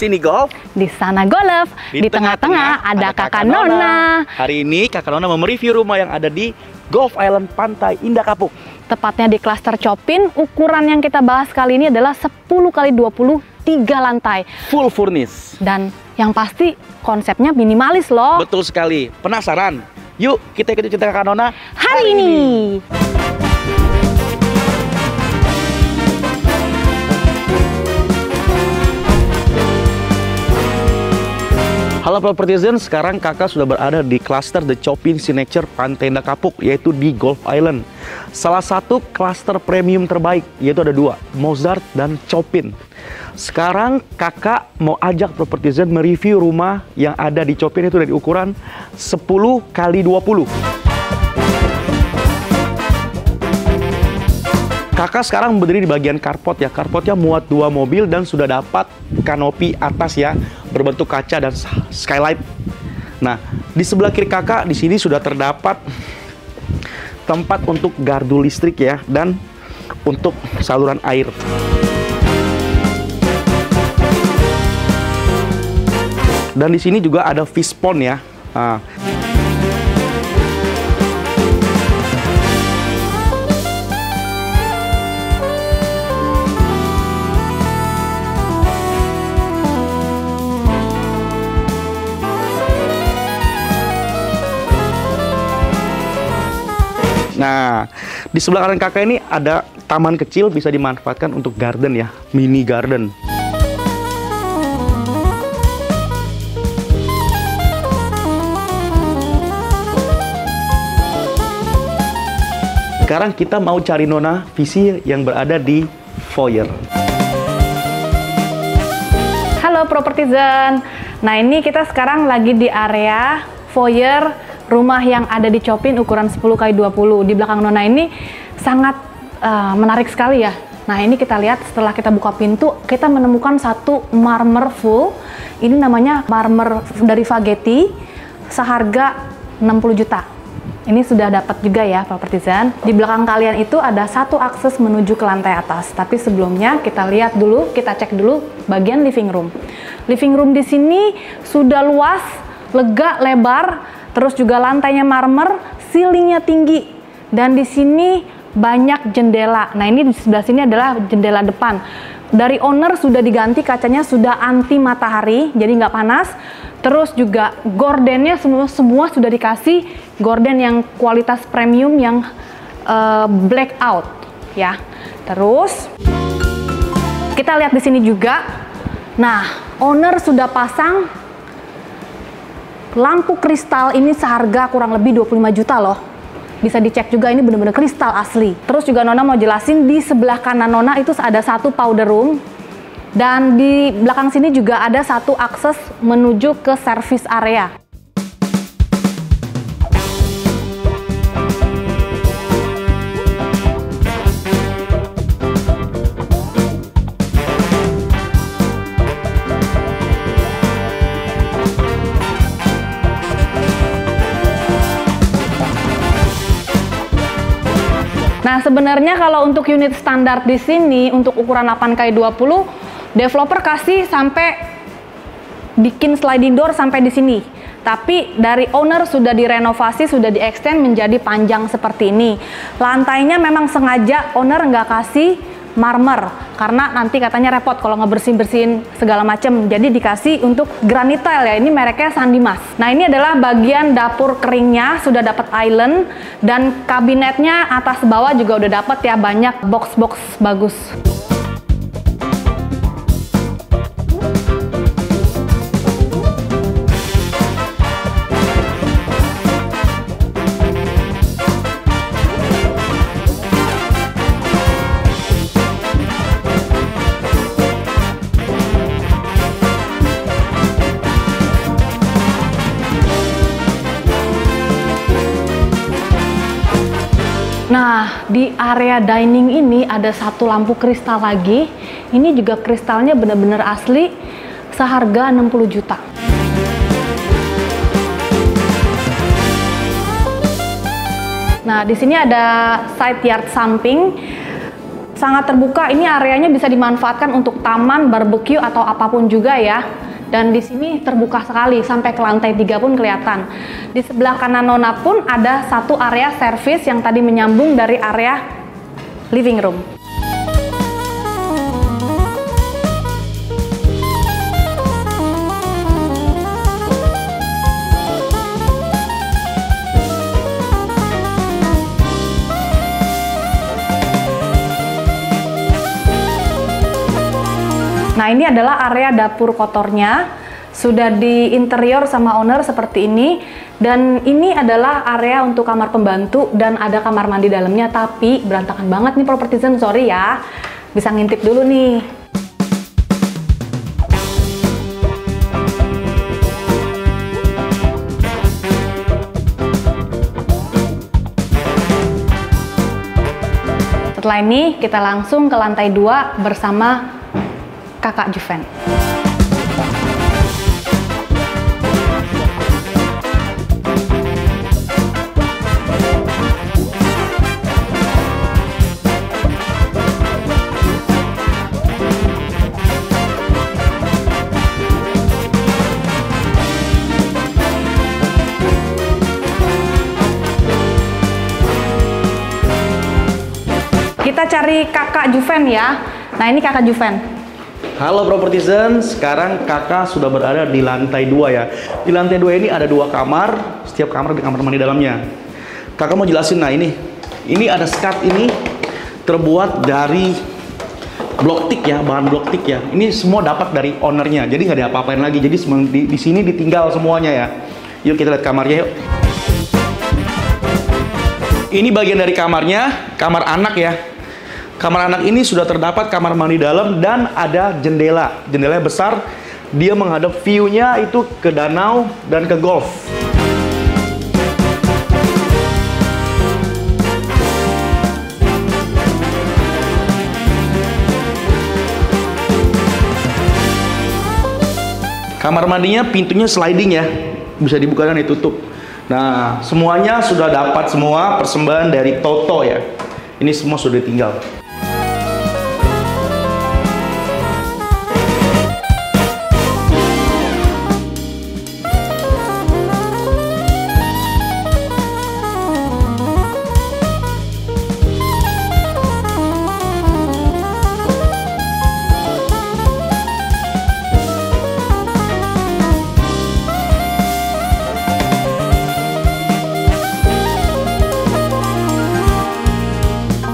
sini golf, Di sana golf, di tengah-tengah ada kakak Nona. Hari ini kakak Nona mau mereview rumah yang ada di Golf Island Pantai Indah Kapuk. Tepatnya di klaster Chopin, ukuran yang kita bahas kali ini adalah 10 kali 20 tiga lantai. Full furnish. Dan yang pasti konsepnya minimalis loh. Betul sekali. Penasaran? Yuk kita ikuti cerita kakak Nona Hari ini. Halo Propertizen, sekarang kakak sudah berada di klaster The Chopin Signature Pantai Indah Kapuk, yaitu di Golf Island. Salah satu klaster premium terbaik, yaitu ada dua, Mozart dan Chopin. Sekarang kakak mau ajak Propertizen mereview rumah yang ada di Chopin itu dari ukuran 10 kali 20. Kakak sekarang berdiri di bagian carport ya. Carportnya muat dua mobil dan sudah dapat kanopi atas ya berbentuk kaca dan skylight. Nah, di sebelah kiri kakak di sini sudah terdapat tempat untuk gardu listrik ya dan untuk saluran air. Dan di sini juga ada fish pond ya. Nah, Nah, di sebelah kanan kakak ini ada taman kecil bisa dimanfaatkan untuk garden ya, mini garden. Sekarang kita mau cari Nona visi yang berada di foyer. Halo Propertizen. Nah, ini kita sekarang lagi di area foyer rumah yang ada di Chopin ukuran 10 kali 20. Di belakang Nona ini sangat uh, menarik sekali ya. Nah, ini kita lihat setelah kita buka pintu, kita menemukan satu marmer full. Ini namanya marmer dari Fagetti seharga 60 juta. Ini sudah dapat juga ya Propertizen. Di belakang kalian itu ada satu akses menuju ke lantai atas. Tapi sebelumnya kita lihat dulu, kita cek dulu bagian living room. Living room di sini sudah luas, lega, lebar, terus juga lantainya marmer, ceilingnya tinggi. Dan di sini banyak jendela. Nah, ini di sebelah sini adalah jendela depan. Dari owner sudah diganti kacanya sudah anti matahari, jadi nggak panas. Terus juga gordennya semua semua sudah dikasih gorden yang kualitas premium yang uh, blackout ya. Terus kita lihat di sini juga. Nah, owner sudah pasang lampu kristal ini seharga kurang lebih 25 juta loh. Bisa dicek juga ini bener-bener kristal asli. Terus juga Nona mau jelasin di sebelah kanan Nona itu ada satu powder room dan di belakang sini juga ada satu akses menuju ke service area. Nah, sebenarnya kalau untuk unit standar di sini untuk ukuran 8x20 developer kasih sampai bikin sliding door sampai di sini. Tapi dari owner sudah direnovasi, sudah di-extend menjadi panjang seperti ini. Lantainya memang sengaja owner nggak kasih marmer karena nanti katanya repot kalau ngebersihin bersihin segala macam. Jadi dikasih untuk granite tile ya. Ini mereknya Sandimas. Nah ini adalah bagian dapur keringnya sudah dapat island dan kabinetnya atas bawah juga udah dapat ya banyak box-box bagus. Area dining ini ada satu lampu kristal lagi. Ini juga kristalnya benar-benar asli, seharga 60 juta. Nah, di sini ada side yard samping. sangat terbuka. Ini areanya bisa dimanfaatkan untuk taman, barbeque atau apa pun juga ya. Dan di sini terbuka sekali sampai ke lantai tiga pun kelihatan. Di sebelah kanan Nona pun ada satu area service yang tadi menyambung dari area living room. Nah ini adalah area dapur kotornya. Sudah di interior sama owner seperti ini. Dan ini adalah area untuk kamar pembantu dan ada kamar mandi dalamnya. Tapi berantakan banget nih propertizen sorry ya. Bisa ngintip dulu nih. Setelah ini kita langsung ke lantai 2 bersama kakak Juven. Kita cari kakak Juven ya. Nah ini kakak Juven. Halo Propertizen, sekarang kakak sudah berada di lantai dua ya. Di lantai dua ini ada dua kamar, setiap kamar ada kamar mandi dalamnya. Kakak mau jelasin, nah ini, ini ada skat ini terbuat dari blok tik ya, bahan blok tik ya. Ini semua dapat dari ownernya, jadi nggak ada apa-apain lagi. Jadi di, di sini ditinggal semuanya ya. Yuk kita lihat kamarnya yuk. Ini bagian dari kamarnya, kamar anak ya. Kamar anak ini sudah terdapat kamar mandi dalam dan ada jendela. Jendela besar, dia menghadap view-nya itu ke danau dan ke golf. Kamar mandinya pintunya sliding ya, bisa dibuka dan ditutup. Nah, semuanya sudah dapat semua persembahan dari Toto ya. Ini semua sudah ditinggal.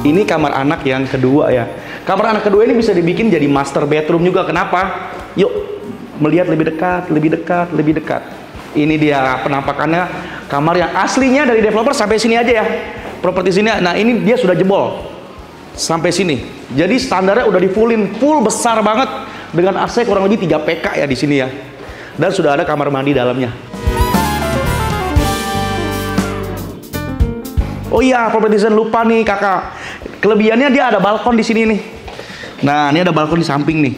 Ini kamar anak yang kedua ya. Kamar anak kedua ini bisa dibikin jadi master bedroom juga. Kenapa? Yuk melihat lebih dekat, lebih dekat, lebih dekat. Ini dia penampakannya kamar yang aslinya dari developer sampai sini aja ya. Properti sini. Nah, ini dia sudah jebol sampai sini. Jadi standarnya udah di fullin, full besar banget dengan AC kurang lebih 3 PK ya di sini ya. Dan sudah ada kamar mandi dalamnya. Oh iya, properti lupa nih kakak. Kelebihannya dia ada balkon di sini nih. Nah, ini ada balkon di samping nih.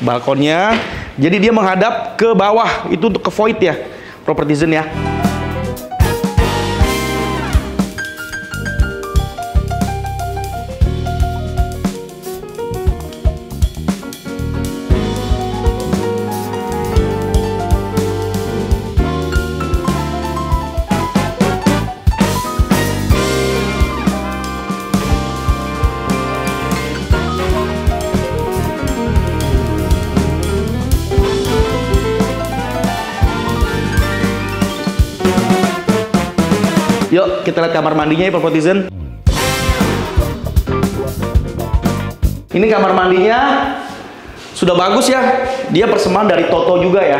Balkonnya, jadi dia menghadap ke bawah. Itu untuk ke void ya, propertizen ya. Yuk kita lihat kamar mandinya ya Propertizen. Ini kamar mandinya sudah bagus ya. Dia persembahan dari Toto juga ya.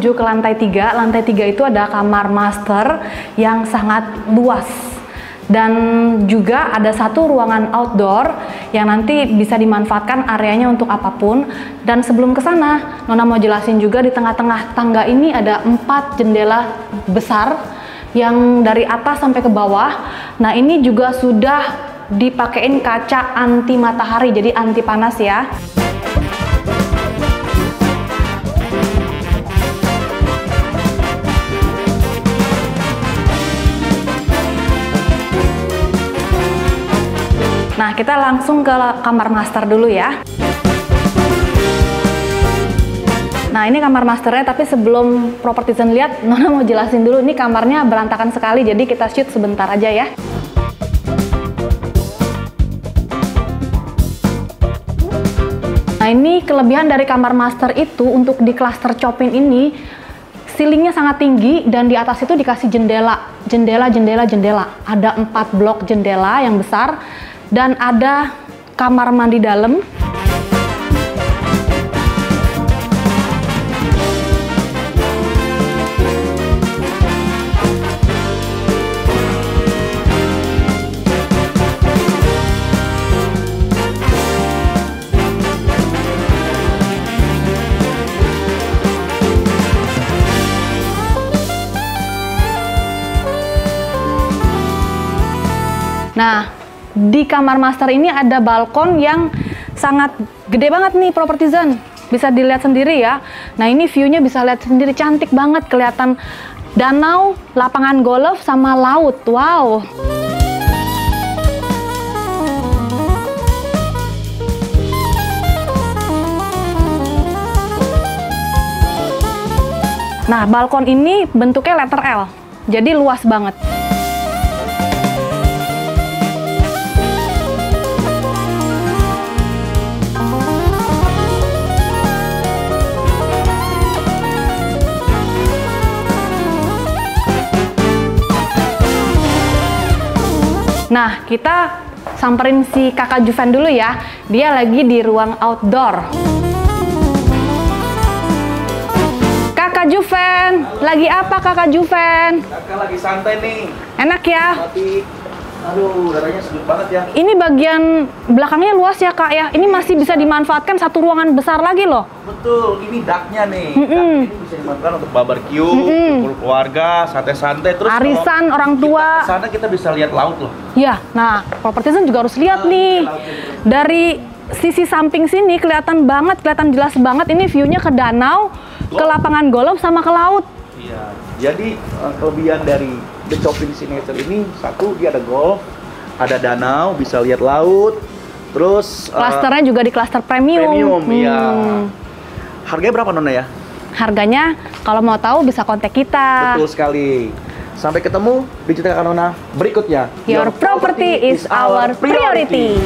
Menuju ke lantai 3. Lantai 3 itu ada kamar master yang sangat luas. Dan juga ada satu ruangan outdoor yang nanti bisa dimanfaatkan areanya untuk apa pun. Dan sebelum ke sana, Nona mau jelasin juga di tengah-tengah tangga ini ada empat jendela besar yang dari atas sampai ke bawah. Nah ini juga sudah dipakein kaca anti matahari, jadi anti panas ya. Nah, kita langsung ke kamar master dulu ya. Nah, ini kamar masternya, tapi sebelum propertizen lihat, Nona mau jelasin dulu, ini kamarnya berantakan sekali, jadi kita shoot sebentar aja ya. Nah, ini kelebihan dari kamar master itu, untuk di cluster Chopin ini, ceilingnya sangat tinggi, dan di atas itu dikasih jendela, jendela, jendela, jendela. Ada empat blok jendela yang besar, dan ada kamar mandi dalam. Nah, di kamar master ini ada balkon yang sangat gede banget nih propertizen bisa dilihat sendiri ya. Nah ini viewnya bisa lihat sendiri. Cantik banget kelihatan danau lapangan golf sama laut. Wow. Nah, balkon ini bentuknya letter L, jadi luas banget. Nah, kita samperin si kakak Juven dulu ya. Dia lagi di ruang outdoor. Kakak Juven, lagi apa kakak Juven? Kakak lagi santai nih. Enak ya? Tapi, aduh, darahnya sejuk banget ya. Ini bagian belakangnya luas ya kak ya. Ini masih bisa dimanfaatkan satu ruangan besar lagi loh. Betul, ini daknya nih. Mm-mm. Dak ini bisa dimanfaatkan untuk barbeque, Mm-mm. kumpul keluarga, santai-santai. Terus Arisan orang tua. Kita ke sana kita bisa lihat laut loh. Ya, nah propertizen juga harus lihat nih. Dari sisi samping sini kelihatan banget, kelihatan jelas banget ini view-nya ke danau, ke lapangan golf sama ke laut. Iya. Jadi eh, kelebihan dari The Chopin Signature ini satu dia ada golf, ada danau, bisa lihat laut. Terus eh, Klasternya juga di klaster premium. premium, iya. Hmm. Harganya berapa Nona ya? Harganya kalau mau tahu bisa kontak kita. Betul sekali. Sampai ketemu di cerita Nona berikutnya. Your property is our priority.